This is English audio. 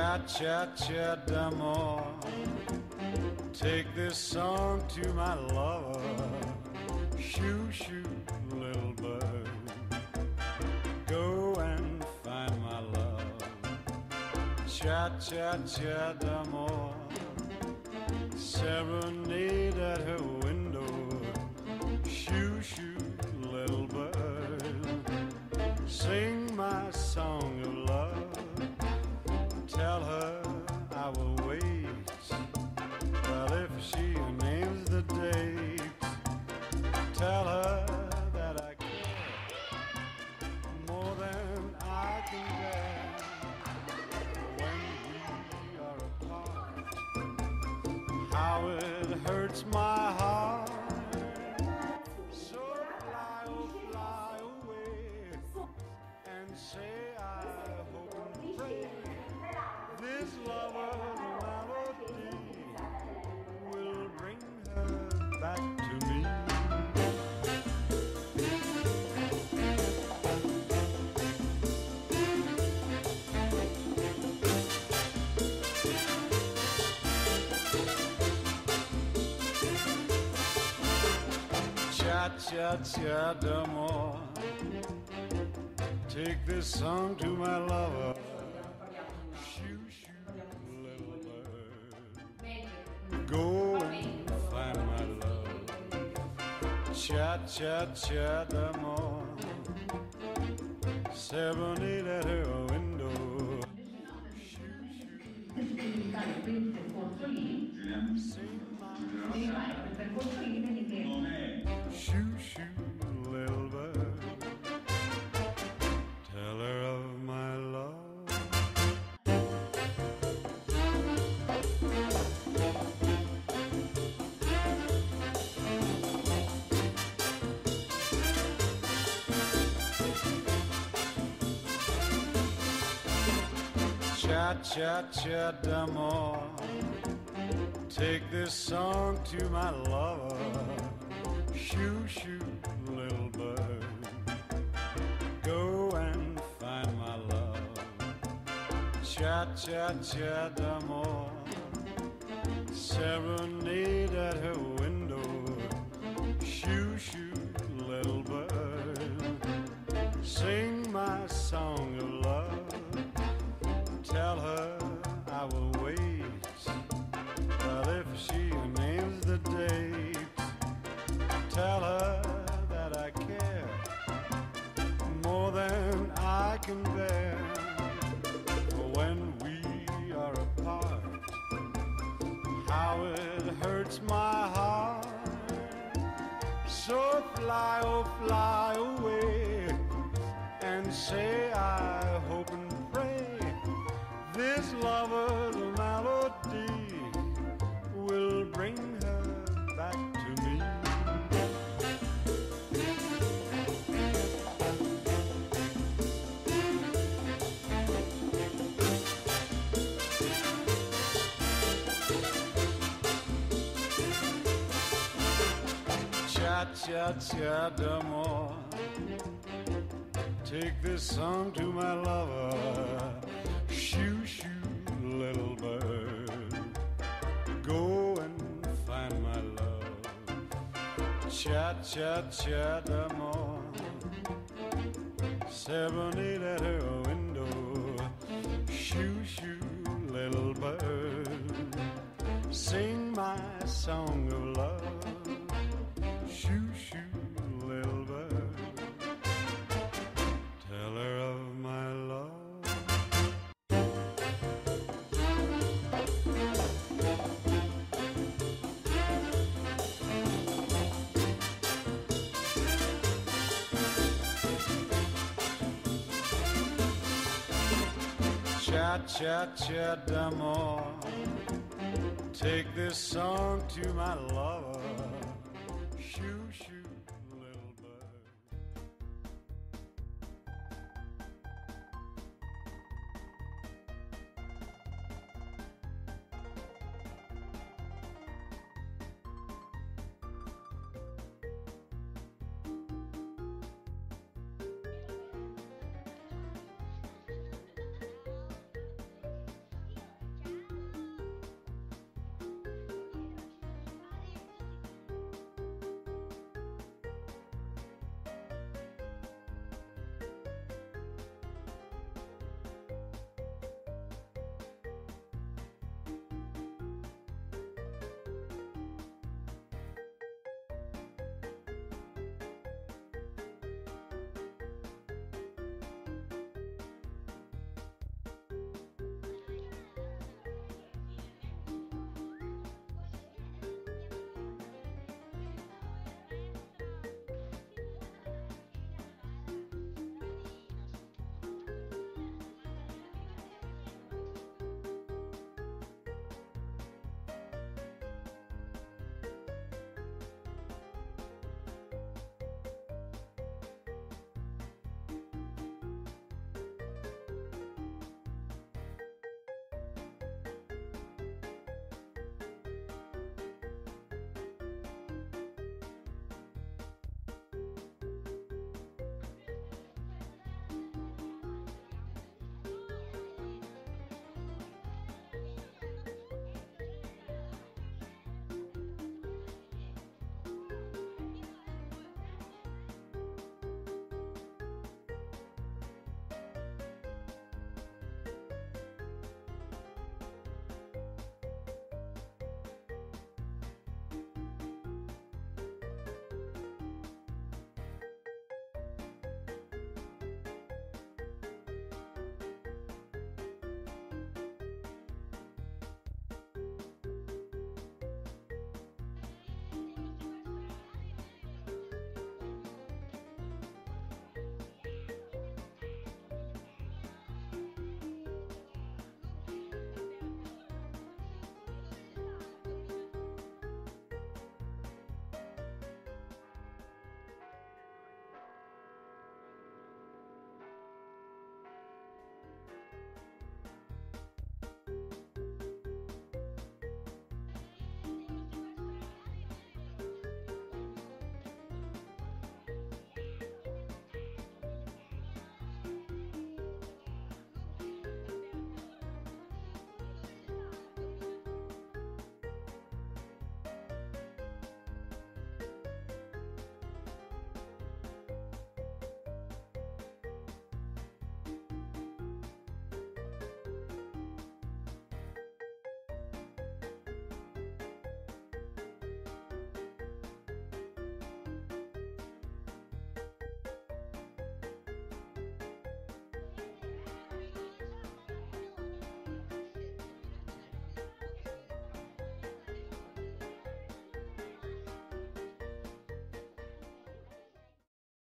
Cha cha cha d'amour. Take this song to my lover. Shoo shoo, little bird. Go and find my love. Cha cha cha d'amour. Serenade at her window. Shoo shoo, hurts my Cha cha cha d'amour. Take this song to my lover. Shoo shoo, little bird. Go and find my love. Cha cha cha d'amour. Serenade at her window. il percorso lì, Sing my shoo shoo, little bird. Tell her of my love. Cha cha cha d'amour. Take this song to my lover. Shoo shoo, little bird. Go and find my love. Cha cha cha d'amour. Serenade at her window. Shoo shoo, little bird. Sing hurts my heart. So fly, oh fly away, and say I hope and pray this lover's Cha cha cha d'amour. Take this song to my lover. Shoo shoo, little bird. Go and find my love. Cha cha cha d'amour. Serenade at her window. Shoo shoo, little bird. Sing my song of Cha cha cha d'amour. Take this song to my lover. Shoo shoo,